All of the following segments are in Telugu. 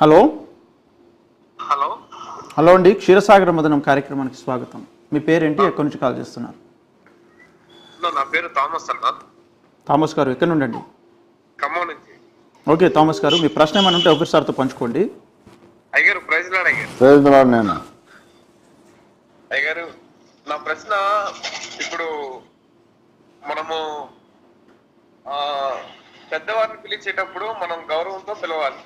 హలో? హలో. హలో అండి క్షీరసాగర మదనం కార్యక్రమానికి స్వాగతం. మీ పేరేంటి? ఎక్కడి నుంచి కాల్ చేస్తున్నారు? నా పేరు థామస్ అన్న. థామస్ గారు ఎక్కడి నుండి అండి ఖమ్మం నుంచి. ఓకే థామస్ గారు మీ ప్రశ్న ఏమైనా ఉంటే ఒకరి సార్తో పంచుకోండి. అయ్యారు ప్రైజ్ లాడ్ అయ్యారు ప్రయోజనాలు నేను అయ్యారు నా ప్రశ్న ఇప్పుడు మనము ఆ పెద్దవారిని పిలిచేటప్పుడు మనం గౌరవంతో పిలవాలి.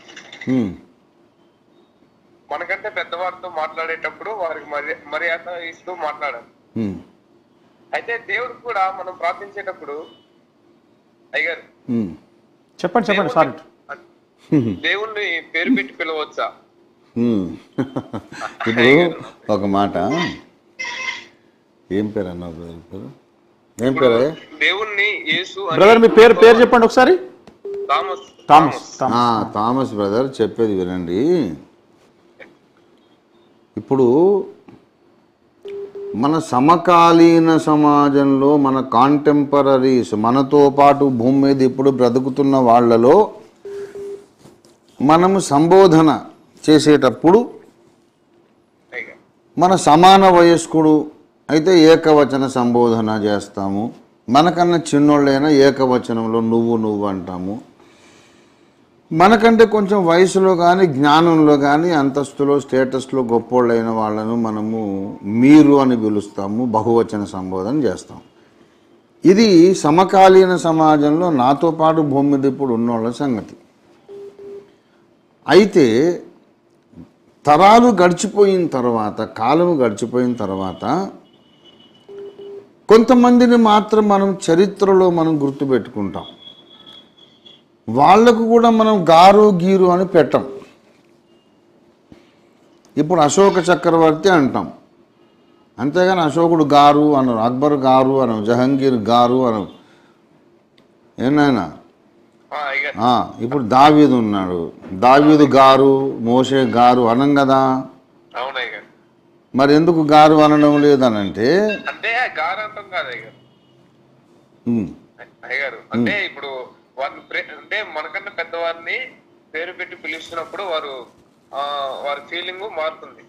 మనకంటే పెద్దవారితో మాట్లాడేటప్పుడు వారికి మరి- మర్యాద ఇస్తూ మాట్లాడాలి. అయితే దేవుడు కూడా మనం ప్రార్థించేటప్పుడు అయ్యారు. చెప్పండి చెప్పండి సారీ. దేవుణ్ణి పేరు పెట్టి పిలవచ్చా. ఇప్పుడు ఒక మాట. ఏం పేరు అన్నావు బ్రదర్ పేరు ఏం పేరు? దేవుణ్ణి యేసు బ్రదర్ మీ పేరు పేరు చెప్పండి ఒకసారి. థామస్. థామస్. థామస్ బ్రదర్ చెప్పేది వినండి. ఇప్పుడు మన సమకాలీన సమాజంలో మన కాంటెంపరీస్ మనతో పాటు భూమి మీద ఇప్పుడు బ్రతుకుతున్న వాళ్ళలో మనము సంబోధన చేసేటప్పుడు మన సమాన వయస్కుడు అయితే ఏకవచన సంబోధన చేస్తాము. మనకన్నా చిన్నోళ్ళైనా ఏకవచనంలో నువ్వు నువ్వు అంటాము. మనకంటే కొంచెం వయసులో కానీ జ్ఞానంలో కానీ అంతస్తులో స్టేటస్లో గొప్పోళ్ళైన వాళ్ళను మనము మీరు అని పిలుస్తాము బహువచన సంబోధన చేస్తాం. ఇది సమకాలీన సమాజంలో నాతో పాటు భూమి మీద ఇప్పుడు ఉన్నోళ్ళ సంగతి. అయితే తరాలు గడిచిపోయిన తర్వాత కాలం గడిచిపోయిన తర్వాత కొంతమందిని మాత్రం మనం చరిత్రలో మనం గుర్తుపెట్టుకుంటాం. వాళ్ళకు కూడా మనం గారు గీరు అని పెట్టం. ఇప్పుడు అశోక చక్రవర్తి అంటాం. అంతేగాని అశోకుడు గారు అనం అక్బర్ గారు అనం జహంగీర్ గారు అనం ఏనాయనా ఇప్పుడు దావీదు ఉన్నాడు. దావీదు గారు మోషే గారు అనం కదా? మరి ఎందుకు గారు అనడం లేదనంటే? అంటే అయ్యారు అంటే ఇప్పుడు వారిని అంటే మనకన్నా పెద్దవారిని పేరు పెట్టి పిలుస్తున్నప్పుడు వారు వారి ఫీలింగ్ మారుతుంది.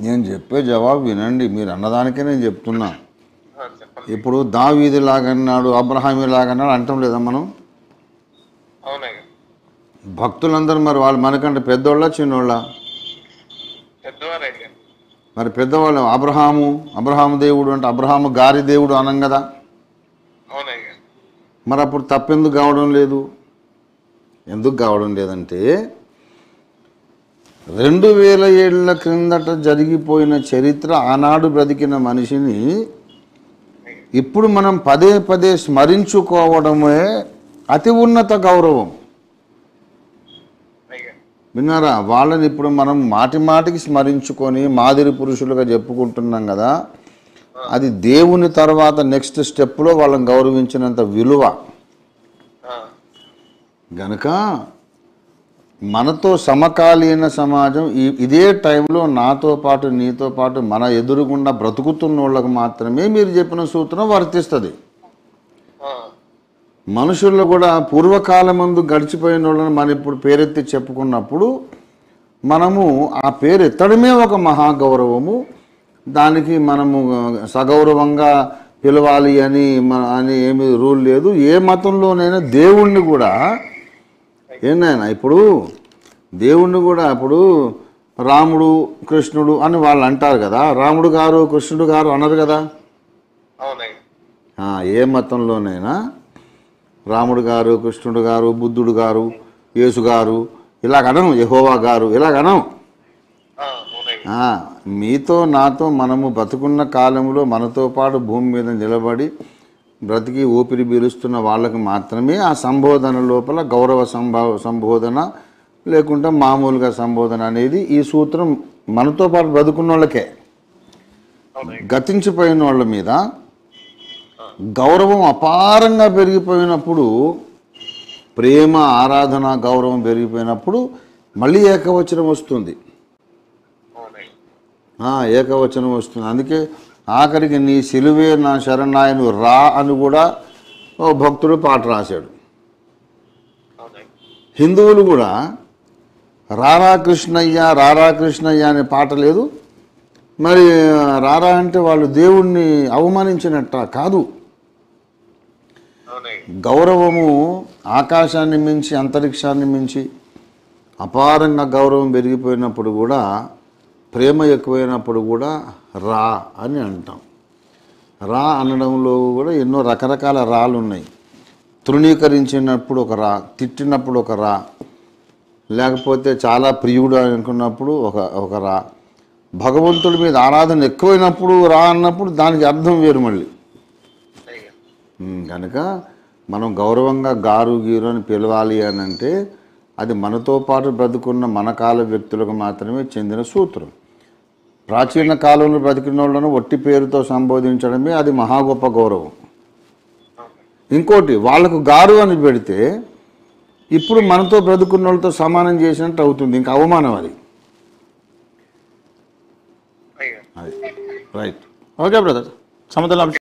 నేను చెప్పే జవాబు వినండి మీరు అన్నదానికే నేను చెప్తున్నా. ఇప్పుడు దావీది లాగన్నాడు అబ్రహామి లాగన్నాడు అంటాం లేదా మనం? భక్తులందరూ మరి వాళ్ళు మనకంటే పెద్దోళ్ళ చిన్నోళ్ళ? మరి పెద్దవాళ్ళు అబ్రహాము అబ్రహాము దేవుడు అంటే అబ్రహాము గారి దేవుడు అనం కదా? మరి అప్పుడు తప్పెందుకు కావడం లేదు? ఎందుకు కావడం లేదంటే రెండు వేల ఏళ్ళ క్రిందట జరిగిపోయిన చరిత్ర ఆనాడు బ్రతికిన మనిషిని ఇప్పుడు మనం పదే పదే స్మరించుకోవడమే అతి ఉన్నత గౌరవం. విన్నారా? వాళ్ళని ఇప్పుడు మనం మాటి మాటికి స్మరించుకొని మాదిరి పురుషులుగా చెప్పుకుంటున్నాం కదా. అది దేవుని తర్వాత నెక్స్ట్ స్టెప్లో వాళ్ళని గౌరవించినంత విలువ. గనుక మనతో సమకాలీన సమాజం ఈ ఇదే టైంలో నాతో పాటు నీతో పాటు మన ఎదురుగుండా బ్రతుకుతున్న వాళ్ళకు మాత్రమే మీరు చెప్పిన సూత్రం వర్తిస్తుంది. మనుషుల్లో కూడా పూర్వకాలం ముందు గడిచిపోయిన వాళ్ళని మనం ఇప్పుడు పేరెత్తి చెప్పుకున్నప్పుడు మనము ఆ పేరు ఎత్తడమే ఒక మహాగౌరవము దానికి మనము సగౌరవంగా పిలవాలి అని మన- అని ఏమి రూల్ లేదు. ఏ మతంలోనైనా దేవుణ్ణి కూడా ఏంటైనా ఇప్పుడు దేవుణ్ణి కూడా ఇప్పుడు రాముడు కృష్ణుడు అని వాళ్ళు అంటారు కదా. రాముడు గారు కృష్ణుడు గారు అనరు కదా. ఏ మతంలోనైనా రాముడు గారు కృష్ణుడు గారు బుద్ధుడు గారు యేసు గారు ఇలాగ అనం యహోవా గారు ఇలాగ అనం ఆ, అవును అయ్యారు ఆ, మీతో నాతో మనము బతుకున్న కాలంలో మనతో పాటు భూమి మీద నిలబడి బ్రతికి ఊపిరి పీలుస్తున్న వాళ్ళకి మాత్రమే ఆ సంబోధన లోపల గౌరవ సంభావ సంబోధన లేకుంటే మామూలుగా సంబోధన అనేది ఈ సూత్రం మనతో పాటు బతుకున్న వాళ్ళకే గతించిపోయిన వాళ్ళ మీద గౌరవం అపారంగా పెరిగిపోయినప్పుడు ప్రేమ ఆరాధన గౌరవం పెరిగిపోయినప్పుడు మళ్ళీ ఏకవచనం వస్తుంది. ఏకవచనం వస్తుంది. అందుకే ఆఖరికి నీ సిలువే నా శరణాయను రా అని కూడా ఓ భక్తుడు పాట రాశాడు. హిందువులు కూడా రారా కృష్ణయ్య రారా కృష్ణయ్య అనే పాట లేదు. మరి రారా అంటే వాళ్ళు దేవుణ్ణి అవమానించినట్ట కాదు. గౌరవము ఆకాశాన్ని మించి అంతరిక్షాన్ని మించి అపారంగా గౌరవం పెరిగిపోయినప్పుడు కూడా ప్రేమ ఎక్కువైనప్పుడు కూడా రా అని అంటాం. రా అనడంలో కూడా ఎన్నో రకరకాల రాళ్ళు ఉన్నాయి. తృణీకరించినప్పుడు ఒక రా తిట్టినప్పుడు ఒక రా లేకపోతే చాలా ప్రియుడు అనుకున్నప్పుడు ఒక ఒక రా. భగవంతుడి మీద ఆరాధన ఎక్కువైనప్పుడు రా అన్నప్పుడు దానికి అర్థం వేరు మళ్ళీ. కనుక మనం గౌరవంగా గారు గీరు అని పిలవాలి అని అంటే అది మనతో పాటు బ్రతుకున్న మన కాల వ్యక్తులకు మాత్రమే చెందిన సూత్రం. ప్రాచీన కాలంలో బ్రతికిన వాళ్ళను ఒట్టి పేరుతో సంబోధించడమే అది మహా గొప్ప గౌరవం. ఇంకోటి వాళ్ళకు గారు అని పెడితే ఇప్పుడు మనతో బ్రతుకున్న వాళ్ళతో సమానం చేసినట్టు అవుతుంది. ఇంకా అవమానం అది. అది. రైట్. Okay brother. సమాధానం